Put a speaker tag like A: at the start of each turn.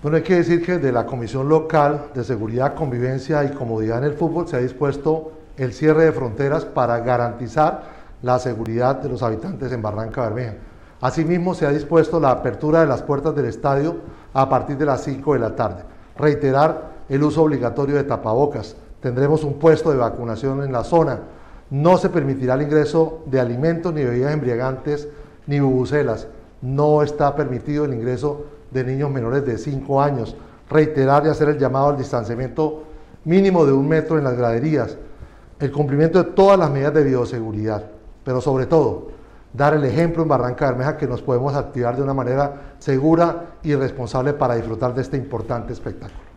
A: Bueno, hay que decir que de la Comisión Local de Seguridad, Convivencia y Comodidad en el Fútbol se ha dispuesto el cierre de fronteras para garantizar la seguridad de los habitantes en Barranca Bermeja. Asimismo, se ha dispuesto la apertura de las puertas del estadio a partir de las 5 de la tarde. Reiterar el uso obligatorio de tapabocas. Tendremos un puesto de vacunación en la zona. No se permitirá el ingreso de alimentos ni bebidas embriagantes ni bubucelas. No está permitido el ingreso de niños menores de 5 años, reiterar y hacer el llamado al distanciamiento mínimo de un metro en las graderías, el cumplimiento de todas las medidas de bioseguridad, pero sobre todo dar el ejemplo en Barranca Bermeja que nos podemos activar de una manera segura y responsable para disfrutar de este importante espectáculo.